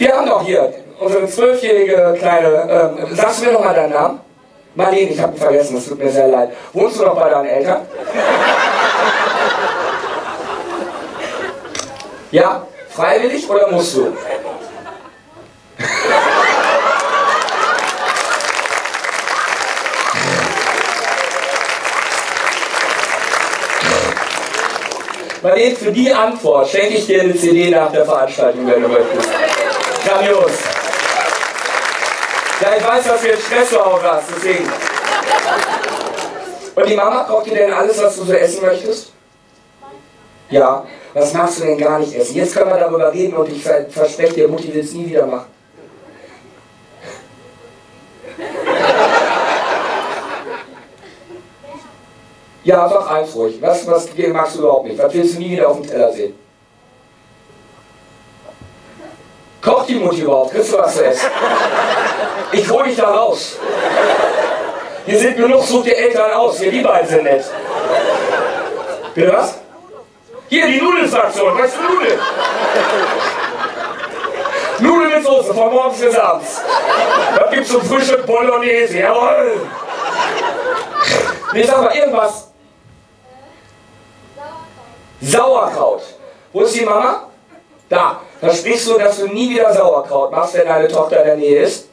Wir haben doch hier unsere zwölfjährige kleine, ähm, sagst du mir noch mal deinen Namen? Marlene, ich habe ihn vergessen, es tut mir sehr leid. Wohnst du noch bei deinen Eltern? Ja, freiwillig oder musst du? Marlene, für die Antwort schenke ich dir eine CD nach der Veranstaltung, wenn du möchtest. Grandios. Ja, ich weiß, dass du jetzt Stress zu Hause hast, deswegen. Und die Mama kocht dir denn alles, was du so essen möchtest? Ja. Was magst du denn gar nicht essen? Jetzt können wir darüber reden und ich verspreche dir, Mutti will es nie wieder machen. Ja, sag eins ruhig. Was, was magst du überhaupt nicht? Was willst du nie wieder auf dem Teller sehen? Kocht die Mutti überhaupt? Kriegst du was zu essen? Ich hol dich da raus. Hier sind nur noch so die Eltern aus. Hier, die beiden sind nett. Bitte was? Hier, die Nudelfraktion. Was für Nudeln? Nudeln mit Soße, von morgens bis abends. Was gibt's zum Frühstück? Bolognese, jawohl. Nee, sag mal, irgendwas. Sauerkraut. Wo ist die Mama? Da. Versprichst du, dass du nie wieder Sauerkraut machst, wenn deine Tochter in der Nähe ist?